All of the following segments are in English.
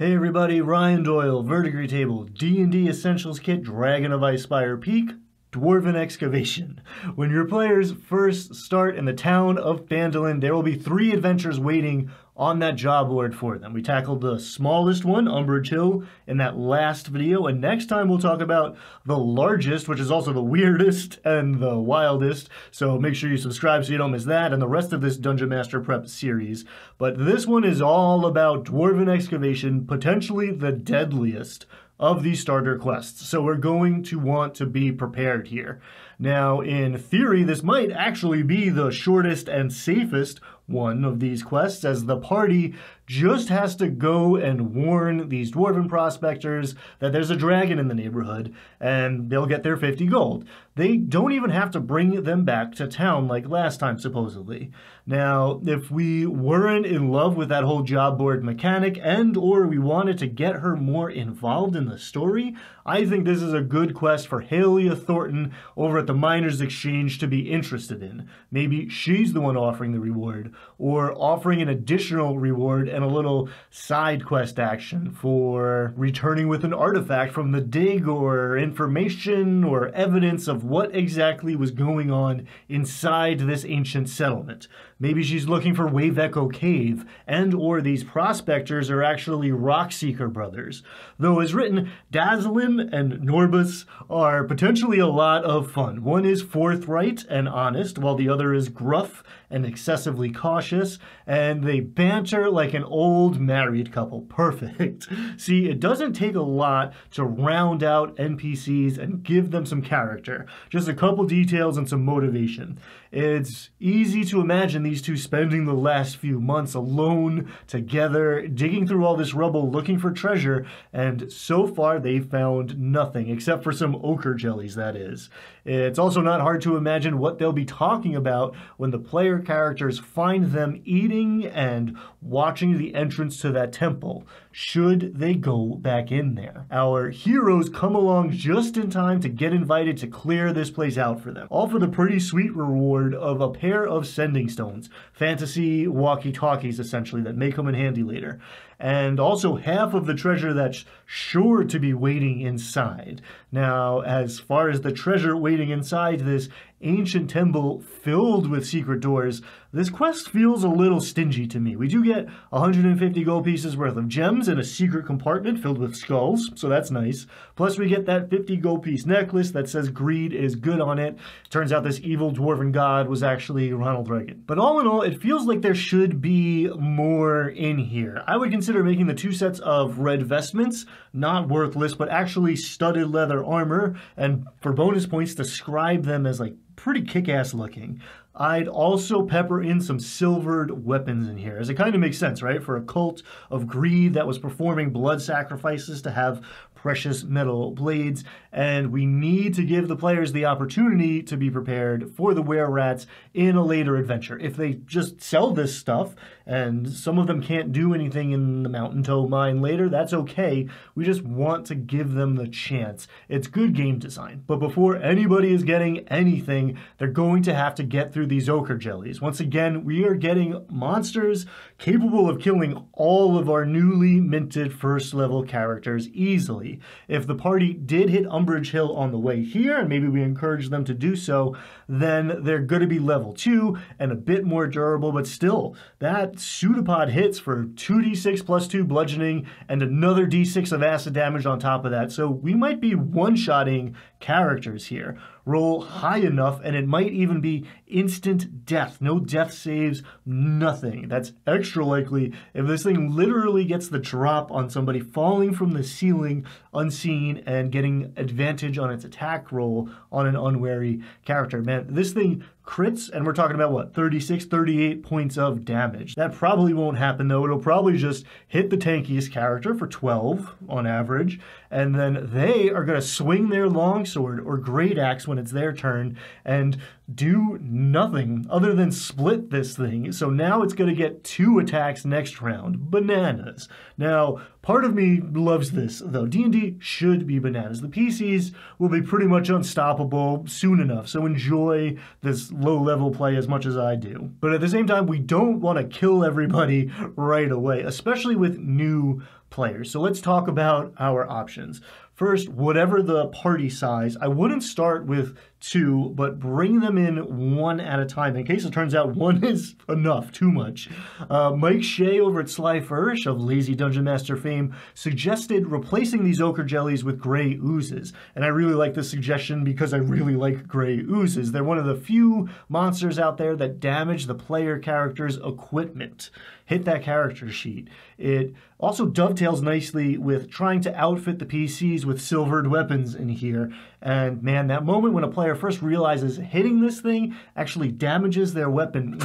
Hey everybody, Ryan Doyle, Verdigris Table, D&D Essentials Kit, Dragon of Icespire Peak, Dwarven Excavation. When your players first start in the town of Phandalin, there will be three adventures waiting on that job board for them. We tackled the smallest one, Umbrage Hill, in that last video, and next time we'll talk about the largest, which is also the weirdest and the wildest, so make sure you subscribe so you don't miss that and the rest of this Dungeon Master Prep series. But this one is all about Dwarven Excavation, potentially the deadliest of these starter quests. So we're going to want to be prepared here. Now, in theory, this might actually be the shortest and safest one of these quests, as the party just has to go and warn these dwarven prospectors that there's a dragon in the neighborhood, and they'll get their 50 gold. They don't even have to bring them back to town like last time, supposedly. Now, if we weren't in love with that whole job board mechanic and or we wanted to get her more involved in the story, I think this is a good quest for Halia Thornton over at the Miners Exchange to be interested in. Maybe she's the one offering the reward, or offering an additional reward and a little side quest action for returning with an artifact from the dig or information or evidence of what exactly was going on inside this ancient settlement. Maybe she's looking for Wave Echo Cave, and or these prospectors are actually Rockseeker brothers. Though as written, Dazlyn and Norbus are potentially a lot of fun. One is forthright and honest, while the other is gruff and excessively cautious, and they banter like an old married couple. Perfect. See, it doesn't take a lot to round out NPCs and give them some character, just a couple details and some motivation. It's easy to imagine these two spending the last few months alone, together, digging through all this rubble looking for treasure, and so far they've found nothing, except for some ochre jellies, that is. It's also not hard to imagine what they'll be talking about when the player characters find them eating and watching the entrance to that temple, should they go back in there. Our heroes come along just in time to get invited to clear this place out for them, all for the pretty sweet reward of a pair of sending stones, fantasy walkie-talkies essentially that may come in handy later and also half of the treasure that's sure to be waiting inside. Now, as far as the treasure waiting inside this ancient temple filled with secret doors, this quest feels a little stingy to me. We do get 150 gold pieces worth of gems in a secret compartment filled with skulls, so that's nice. Plus we get that 50 gold piece necklace that says greed is good on it. Turns out this evil dwarven god was actually Ronald Reagan. But all in all, it feels like there should be more in here. I would consider making the two sets of red vestments not worthless, but actually studded leather armor, and for bonus points, describe them as like pretty kick-ass looking. I'd also pepper in some silvered weapons in here, as it kind of makes sense, right? For a cult of greed that was performing blood sacrifices to have precious metal blades, and we need to give the players the opportunity to be prepared for the were rats in a later adventure. If they just sell this stuff and some of them can't do anything in the Mountain Toe mine later, that's okay. We just want to give them the chance. It's good game design. But before anybody is getting anything, they're going to have to get through these ochre jellies. Once again, we are getting monsters capable of killing all of our newly minted first level characters easily. If the party did hit Umbrage Hill on the way here, and maybe we encourage them to do so, then they're going to be level 2 and a bit more durable, but still, that pseudopod hits for 2d6 plus 2 bludgeoning and another d6 of acid damage on top of that, so we might be one-shotting characters here roll high enough, and it might even be instant death. No death saves, nothing. That's extra likely if this thing literally gets the drop on somebody falling from the ceiling unseen and getting advantage on its attack roll on an unwary character. Man, this thing crits, and we're talking about what, 36, 38 points of damage. That probably won't happen though. It'll probably just hit the tankiest character for 12 on average, and then they are going to swing their longsword or great axe when it's their turn and do nothing other than split this thing. So now it's going to get two attacks next round. Bananas. Now, part of me loves this, though. D&D should be bananas. The PCs will be pretty much unstoppable soon enough, so enjoy this low-level play as much as I do. But at the same time, we don't want to kill everybody right away, especially with new players. So let's talk about our options. First, whatever the party size, I wouldn't start with two, but bring them in one at a time in case it turns out one is enough, too much. Uh, Mike Shea over at Sly Flourish of Lazy Dungeon Master fame suggested replacing these ochre jellies with gray oozes. And I really like this suggestion because I really like gray oozes. They're one of the few monsters out there that damage the player character's equipment hit that character sheet. It also dovetails nicely with trying to outfit the PCs with silvered weapons in here. And man, that moment when a player first realizes hitting this thing actually damages their weapon,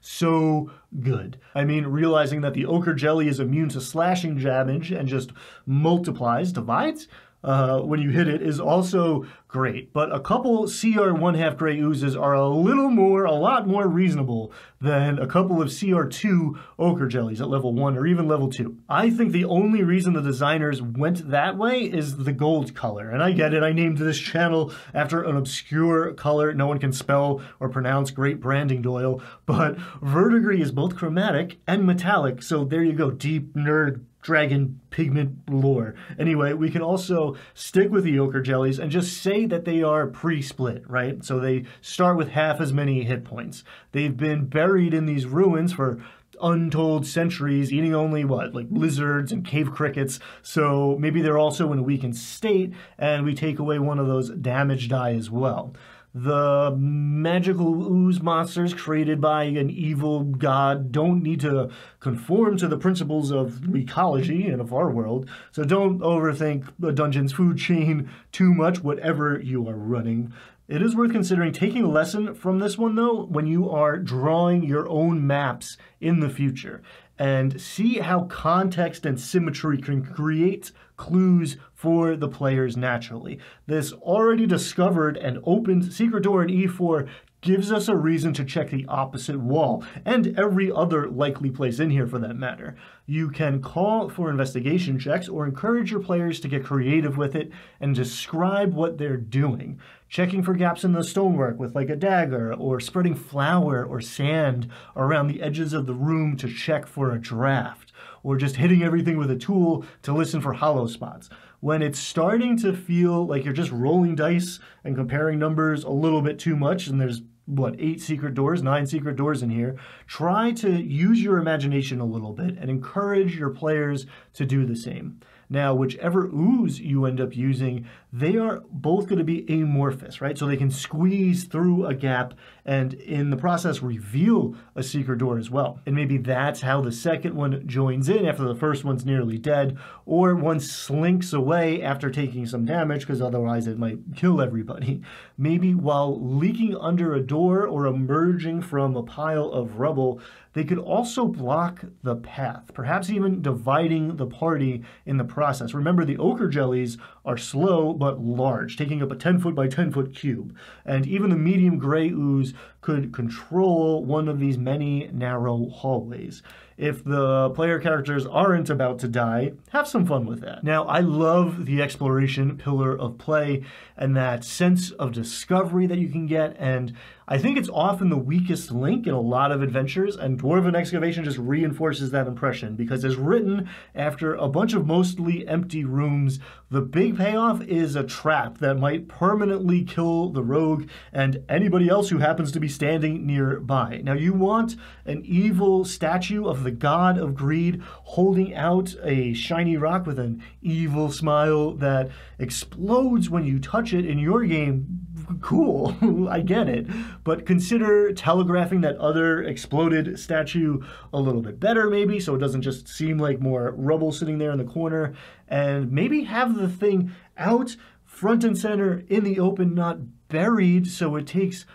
so good. I mean, realizing that the ochre jelly is immune to slashing damage and just multiplies, divides, uh, when you hit it is also great. But a couple CR one half gray oozes are a little more, a lot more reasonable than a couple of CR2 ochre jellies at level one or even level two. I think the only reason the designers went that way is the gold color. And I get it, I named this channel after an obscure color no one can spell or pronounce, great branding Doyle. But verdigris is both chromatic and metallic, so there you go, deep nerd dragon pigment lore. Anyway, we can also stick with the ochre jellies and just say that they are pre-split, right? So they start with half as many hit points. They've been buried in these ruins for untold centuries, eating only what, like lizards and cave crickets. So maybe they're also in a weakened state, and we take away one of those damage die as well the magical ooze monsters created by an evil god don't need to conform to the principles of ecology and of our world. So don't overthink the dungeon's food chain too much, whatever you are running. It is worth considering taking a lesson from this one, though, when you are drawing your own maps in the future and see how context and symmetry can create clues for the players naturally. This already discovered and opened secret door in E4 gives us a reason to check the opposite wall, and every other likely place in here for that matter. You can call for investigation checks or encourage your players to get creative with it and describe what they're doing. Checking for gaps in the stonework with like a dagger, or spreading flour or sand around the edges of the room to check for a draft, or just hitting everything with a tool to listen for hollow spots when it's starting to feel like you're just rolling dice and comparing numbers a little bit too much, and there's what, eight secret doors, nine secret doors in here, try to use your imagination a little bit and encourage your players to do the same. Now, whichever ooze you end up using, they are both going to be amorphous, right? So they can squeeze through a gap and in the process reveal a secret door as well. And maybe that's how the second one joins in after the first one's nearly dead, or one slinks away after taking some damage because otherwise it might kill everybody. Maybe while leaking under a door or emerging from a pile of rubble, they could also block the path, perhaps even dividing the party in the process. Remember, the ochre jellies are slow but large, taking up a 10 foot by 10 foot cube. And even the medium gray ooze could control one of these many narrow hallways. If the player characters aren't about to die, have some fun with that. Now, I love the exploration pillar of play and that sense of discovery that you can get, and I think it's often the weakest link in a lot of adventures, and Dwarven Excavation just reinforces that impression because as written after a bunch of mostly empty rooms. The big payoff is a trap that might permanently kill the rogue and anybody else who happens to be standing nearby. Now, you want an evil statue of the god of greed holding out a shiny rock with an evil smile that explodes when you touch it in your game. Cool, I get it. But consider telegraphing that other exploded statue a little bit better, maybe, so it doesn't just seem like more rubble sitting there in the corner. And maybe have the thing out front and center in the open, not buried, so it takes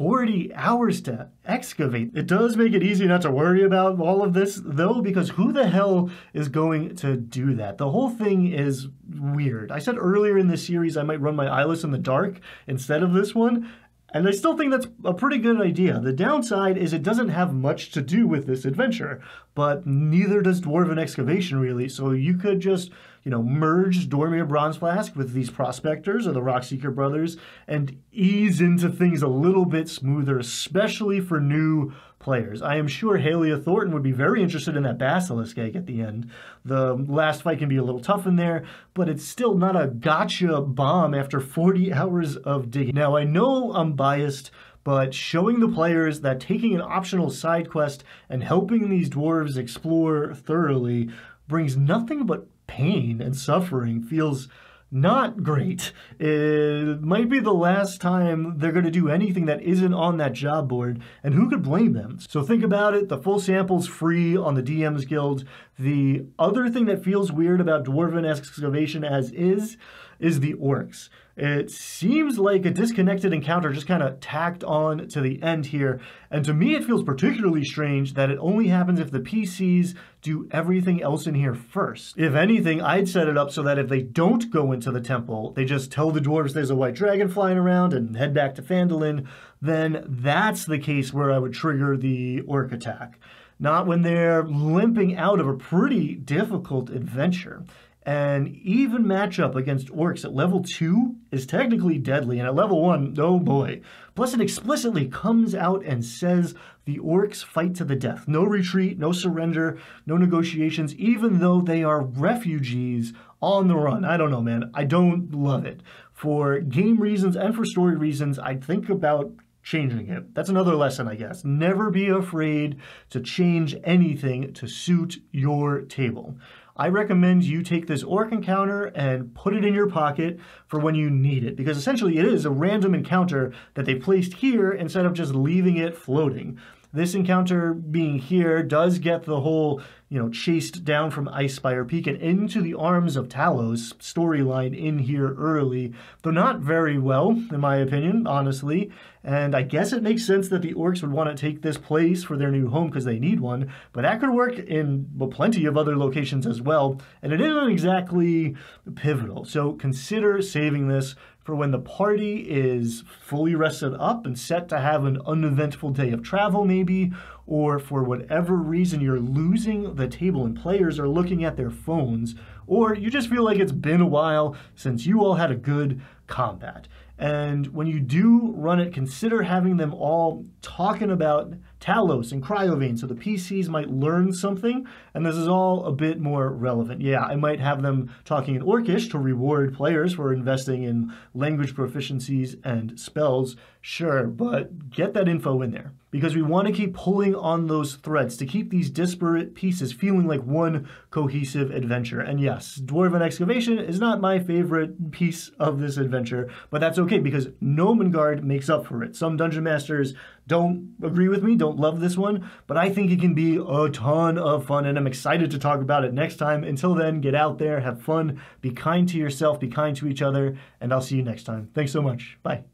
40 hours to excavate. It does make it easy not to worry about all of this, though, because who the hell is going to do that? The whole thing is weird. I said earlier in this series I might run my eyeless in the dark instead of this one, and I still think that's a pretty good idea. The downside is it doesn't have much to do with this adventure, but neither does Dwarven Excavation really, so you could just you know, merge Dormir Bronzeflask with these prospectors or the Rockseeker brothers and ease into things a little bit smoother, especially for new players. I am sure Halia Thornton would be very interested in that Basilisk egg at the end. The last fight can be a little tough in there, but it's still not a gotcha bomb after 40 hours of digging. Now, I know I'm biased, but showing the players that taking an optional side quest and helping these dwarves explore thoroughly brings nothing but pain and suffering feels not great. It might be the last time they're going to do anything that isn't on that job board, and who could blame them? So think about it. The full sample's free on the DM's Guild. The other thing that feels weird about Dwarven Excavation as is, is the orcs. It seems like a disconnected encounter just kind of tacked on to the end here. And to me, it feels particularly strange that it only happens if the PCs do everything else in here first. If anything, I'd set it up so that if they don't go into the temple, they just tell the dwarves there's a white dragon flying around and head back to Phandalin, then that's the case where I would trigger the orc attack. Not when they're limping out of a pretty difficult adventure. And even matchup against orcs at level 2 is technically deadly, and at level 1, oh boy. Plus it explicitly comes out and says the orcs fight to the death. No retreat, no surrender, no negotiations, even though they are refugees on the run. I don't know, man. I don't love it. For game reasons and for story reasons, I'd think about changing it. That's another lesson, I guess. Never be afraid to change anything to suit your table. I recommend you take this orc encounter and put it in your pocket for when you need it, because essentially it is a random encounter that they placed here instead of just leaving it floating. This encounter being here does get the whole, you know, chased down from Icespire Peak and into the arms of Talos storyline in here early, though not very well, in my opinion, honestly. And I guess it makes sense that the orcs would want to take this place for their new home because they need one, but that could work in well, plenty of other locations as well, and it isn't exactly pivotal. So consider saving this for when the party is fully rested up and set to have an uneventful day of travel, maybe, or for whatever reason you're losing the table and players are looking at their phones, or you just feel like it's been a while since you all had a good combat. And when you do run it, consider having them all talking about Talos and Cryovain so the PCs might learn something, and this is all a bit more relevant. Yeah, I might have them talking in Orcish to reward players for investing in language proficiencies and spells, sure, but get that info in there because we want to keep pulling on those threads to keep these disparate pieces feeling like one cohesive adventure. And yes, Dwarven Excavation is not my favorite piece of this adventure, but that's okay because Gnomengarde makes up for it. Some dungeon masters don't agree with me, don't love this one, but I think it can be a ton of fun and I'm excited to talk about it next time. Until then, get out there, have fun, be kind to yourself, be kind to each other, and I'll see you next time. Thanks so much. Bye.